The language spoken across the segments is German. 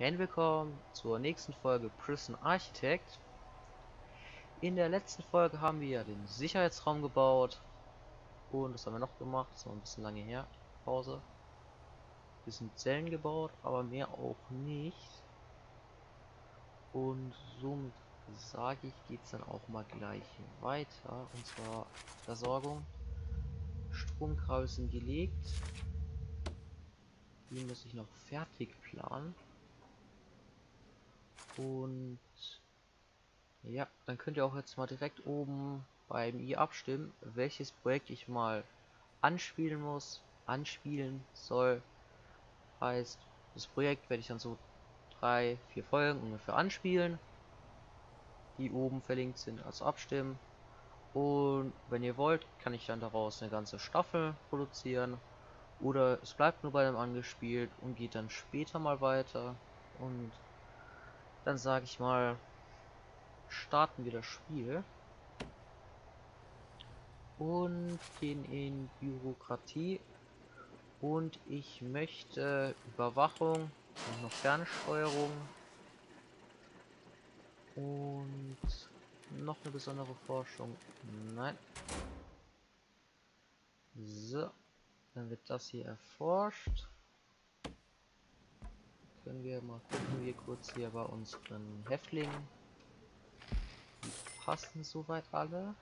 Herzlich willkommen zur nächsten Folge Prison Architect. In der letzten Folge haben wir ja den Sicherheitsraum gebaut. Und was haben wir noch gemacht? So ein bisschen lange her. Pause. Bisschen Zellen gebaut, aber mehr auch nicht. Und somit sage ich, geht es dann auch mal gleich weiter. Und zwar Versorgung. Stromkabel sind gelegt. Die muss ich noch fertig planen. Und ja, dann könnt ihr auch jetzt mal direkt oben beim i abstimmen, welches Projekt ich mal anspielen muss, anspielen soll. Heißt, das Projekt werde ich dann so drei, vier Folgen ungefähr anspielen, die oben verlinkt sind, also abstimmen. Und wenn ihr wollt, kann ich dann daraus eine ganze Staffel produzieren. Oder es bleibt nur bei dem angespielt und geht dann später mal weiter. Und dann sage ich mal, starten wir das Spiel. Und gehen in Bürokratie. Und ich möchte Überwachung und noch Fernsteuerung. Und noch eine besondere Forschung. Nein. So. Dann wird das hier erforscht können wir mal gucken, wir kurz hier bei unseren Häftlingen. Die passen soweit alle.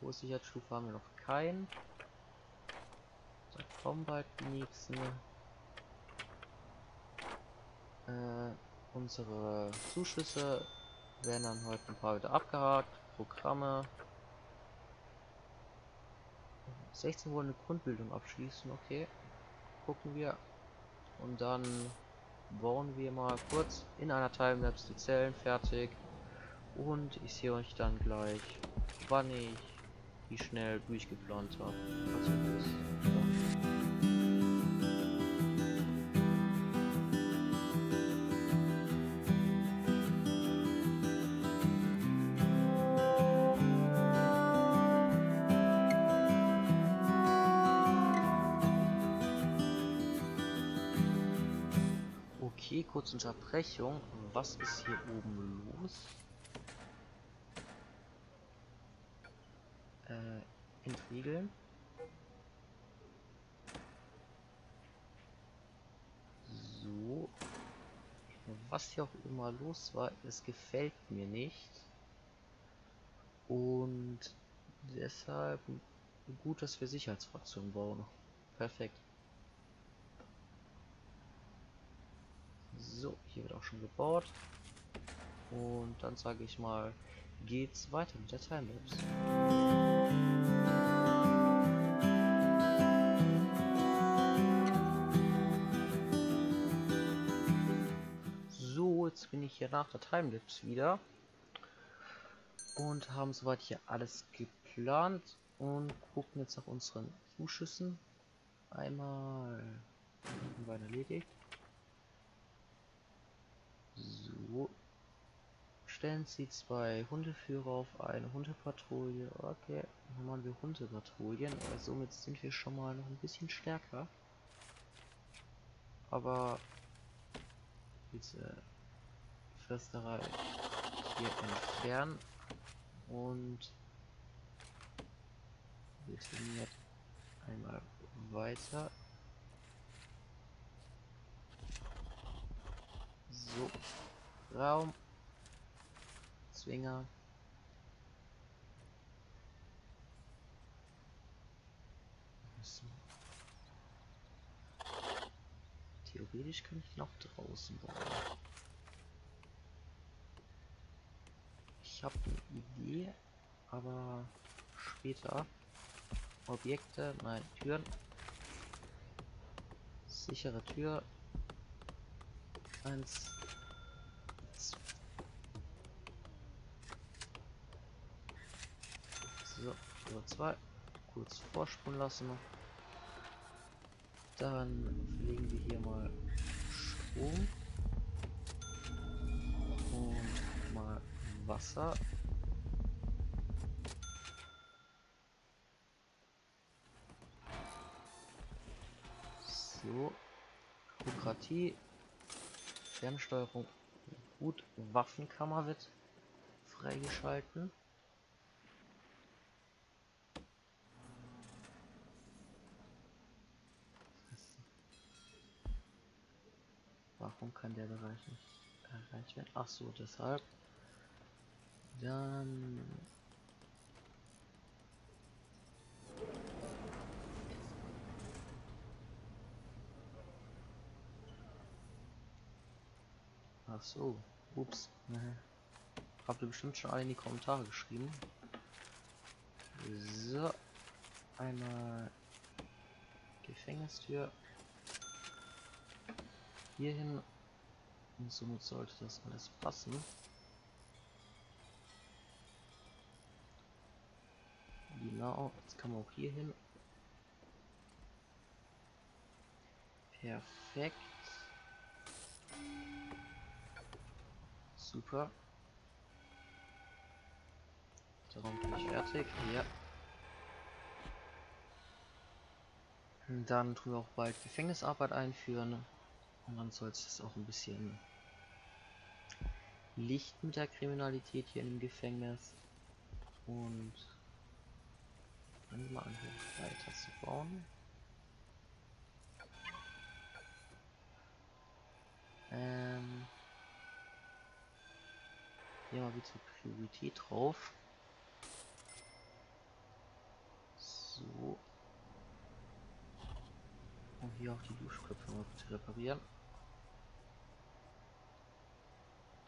Wo Sicherheitsstufe haben wir noch keinen. Da kommen bald die nächsten. Äh, unsere Zuschüsse werden dann heute ein paar wieder abgehakt. Programme. 16 wollen eine Grundbildung abschließen, okay. Gucken wir. Und dann bauen wir mal kurz in einer Timelapse die Zellen fertig. Und ich sehe euch dann gleich, wann ich wie schnell durchgeplant habe. Kurze Unterbrechung. Was ist hier oben los? Äh, entriegeln. So. Was hier auch immer los war, es gefällt mir nicht. Und deshalb gut, dass wir Sicherheitsfraktionen bauen. Perfekt. So, hier wird auch schon gebaut. Und dann sage ich mal, geht's weiter mit der Timelapse. So, jetzt bin ich hier nach der Timelapse wieder. Und haben soweit hier alles geplant. Und gucken jetzt nach unseren Zuschüssen. Einmal Bein erledigt. So. Stellen Sie zwei Hundeführer auf eine Hundepatrouille. Okay, dann machen wir Hundepatrouillen. Aber somit sind wir schon mal noch ein bisschen stärker. Aber diese Försterei hier entfernen und wir trainieren einmal weiter So. Raum. Zwinger. So. Theoretisch kann ich noch draußen bauen. Ich habe eine Idee, aber später. Objekte, nein, Türen. Sichere Tür. Eins, So, Tür 2. Kurz vorsprung lassen. Dann legen wir hier mal Strom. Und mal Wasser. So. Bürokratie. Fernsteuerung. Gut, Waffenkammer wird freigeschalten. Warum kann der Bereich nicht erreicht werden? Ach so, deshalb. Dann Ach so, ups. Habt ihr bestimmt schon alle in die Kommentare geschrieben. So, einmal Gefängnistür hierhin und somit sollte das alles passen. Genau, jetzt kann man auch hier hin. Perfekt. Super. Der Raum bin ich fertig. Ja. Dann tun wir auch bald Gefängnisarbeit einführen. Und dann soll es auch ein bisschen Licht mit der Kriminalität hier im Gefängnis. Und fangen wir mal an weiter zu bauen. Ähm hier mal wieder Priorität drauf. So. Und hier auch die Duschköpfe mal bitte reparieren.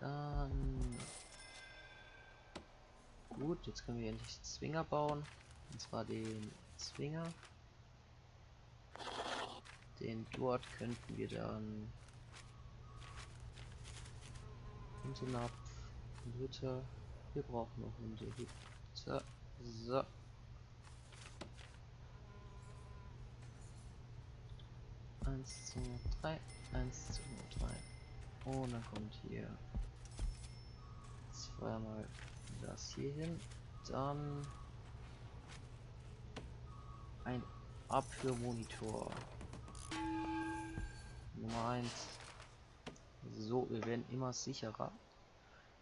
Dann... Gut, jetzt können wir endlich Zwinger bauen. Und zwar den Zwinger. Den dort könnten wir dann Hundenapf Hütte. Wir brauchen noch Hundehütte. So. Eins, zwei, drei. Eins, zwei, drei. Und dann kommt hier zweimal das hier hin. Dann ein Abhörmonitor. Nummer 1. So, wir werden immer sicherer.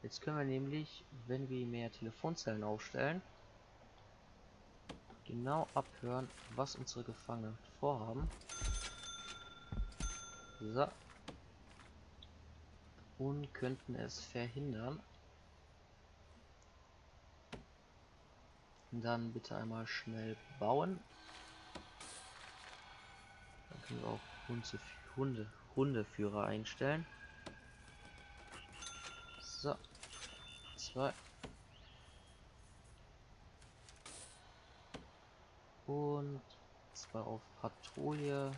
Jetzt können wir nämlich, wenn wir mehr Telefonzellen aufstellen, genau abhören, was unsere Gefangenen vorhaben. So. Und könnten es verhindern. Dann bitte einmal schnell bauen. Dann können wir auch Hunde, Hunde, Hundeführer einstellen. So. Zwei. Und zwar auf Patrouille.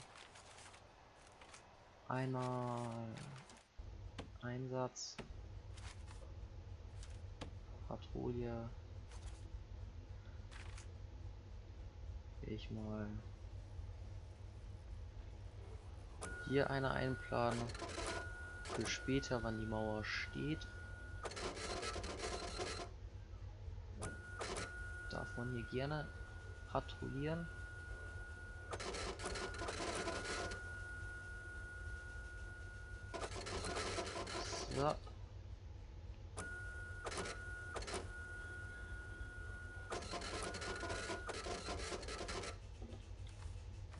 Einmal Einsatz. Patrouille. Ich mal hier eine einplanen für später, wann die Mauer steht. man hier gerne patrouillieren. So.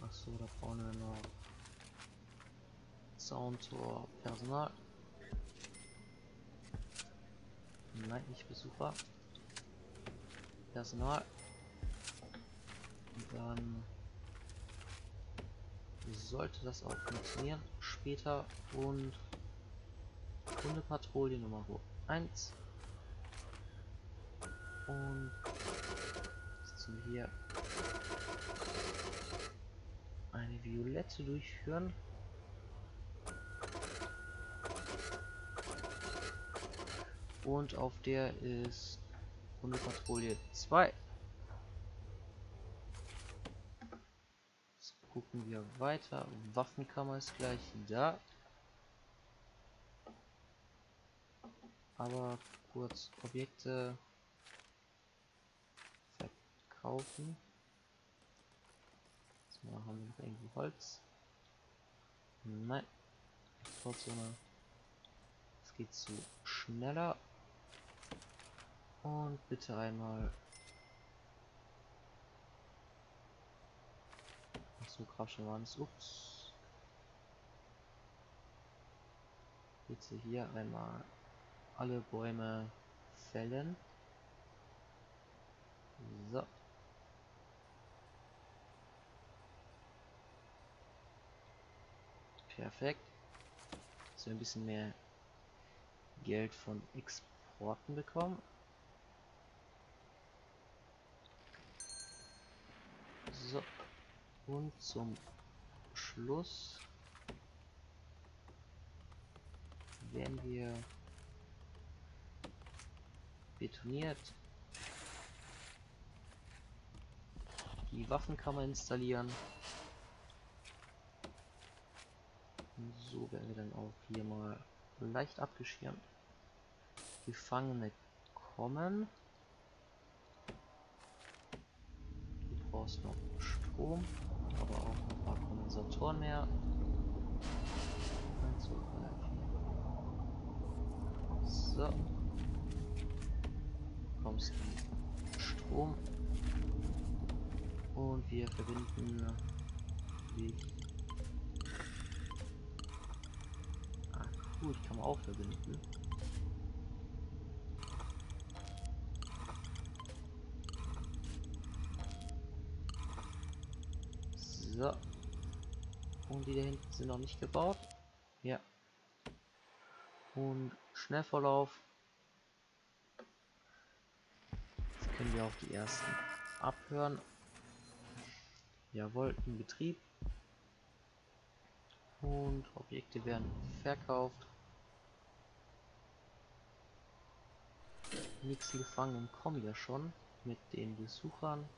Ach so, da brauchen wir noch Soundtor Personal. Nein, nicht Besucher. Personal. Und dann sollte das auch funktionieren später und Hundepatrouille Nummer 1 und jetzt wir hier eine Violette durchführen und auf der ist Hundepatrouille 2. Jetzt gucken wir weiter. Waffenkammer ist gleich da. Aber kurz Objekte verkaufen. Jetzt haben wir noch irgendwie Holz. Nein. Grauzone. geht so schneller. Und bitte einmal. Achso, Grabstein es. Ups. Bitte hier einmal alle Bäume fällen. So. Perfekt. Wir ein bisschen mehr Geld von Exporten bekommen. So. Und zum Schluss werden wir betoniert die Waffenkammer installieren. Und so werden wir dann auch hier mal leicht abgeschirmt. Gefangene kommen. Du brauchst noch Strom, aber auch ein paar Kondensatoren mehr. 1, 2, 3, 4. So. Kommst du Strom. Und wir verbinden dich. Ah, cool, ich kann man auch verbinden. So. Und die da hinten sind noch nicht gebaut. Ja. Und Schnellverlauf. Jetzt können wir auch die ersten abhören. Jawohl, in Betrieb. Und Objekte werden verkauft. Die nächsten Gefangenen kommen ja schon mit den Besuchern.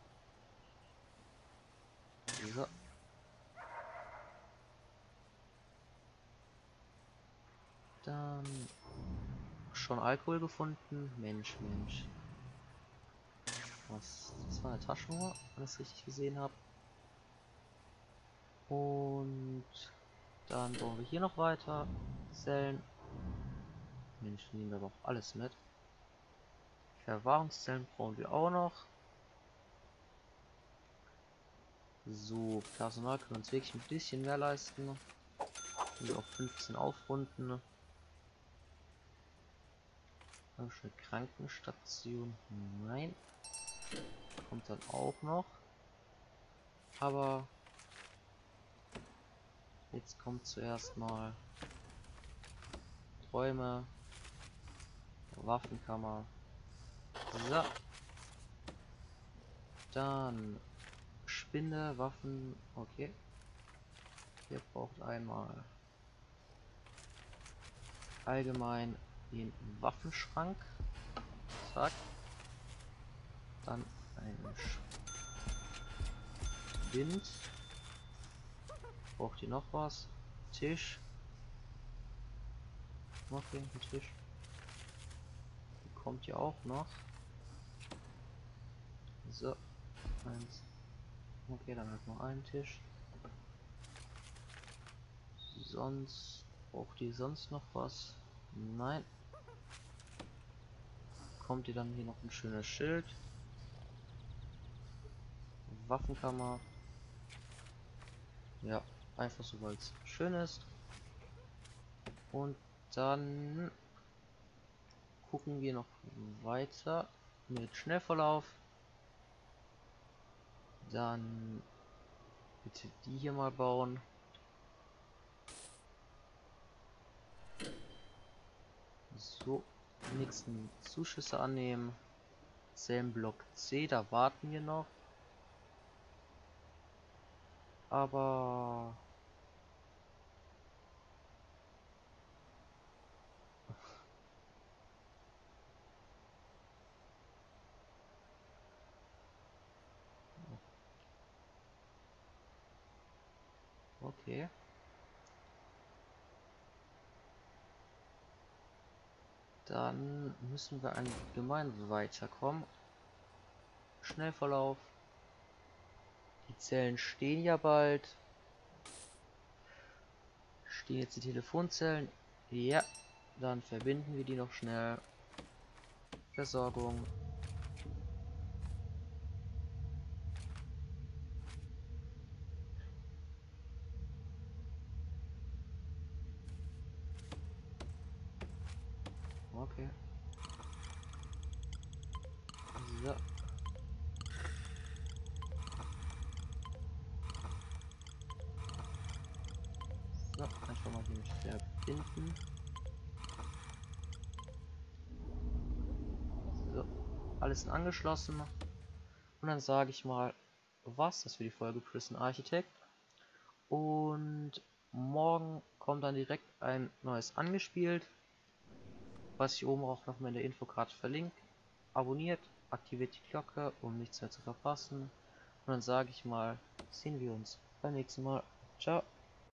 So. Dann schon Alkohol gefunden. Mensch, Mensch. Was? Das war eine Taschenuhr, wenn ich es richtig gesehen habe. Und dann bauen wir hier noch weiter. Zellen. Mensch, nehmen wir auch alles mit. Verwahrungszellen brauchen wir auch noch. So, Personal können wir uns wirklich ein bisschen mehr leisten. Und wir auf 15 aufrunden. Eine Krankenstation. Nein. Kommt dann auch noch. Aber Jetzt kommt zuerst mal Träume, Waffenkammer. So. Dann Spinne, Waffen. Okay. Hier braucht einmal allgemein den Waffenschrank. Zack. Dann ein Wind. Braucht ihr noch was? Tisch. Okay, ein Tisch. Die kommt ja auch noch. So. Eins. Okay, dann halt noch einen Tisch. Sonst braucht ihr sonst noch was? Nein. Kommt ihr dann hier noch ein schönes Schild? Waffenkammer. Ja, Einfach so, weil es schön ist. Und dann gucken wir noch weiter mit Schnellverlauf. Dann bitte die hier mal bauen. So, nächsten Zuschüsse annehmen. Zellenblock C, da warten wir noch. Aber Okay. Dann müssen wir allgemein weiterkommen. Schnellverlauf. Die Zellen stehen ja bald. Stehen jetzt die Telefonzellen? Ja. Dann verbinden wir die noch schnell. Versorgung. Okay. So. Mal hier mit verbinden. So, alles angeschlossen. Und dann sage ich mal, was das für die Folge Prison Architect. Und morgen kommt dann direkt ein neues angespielt, was ich oben auch nochmal in der Infokarte verlinke. Abonniert, aktiviert die Glocke, um nichts mehr zu verpassen. Und dann sage ich mal, sehen wir uns beim nächsten Mal. Ciao.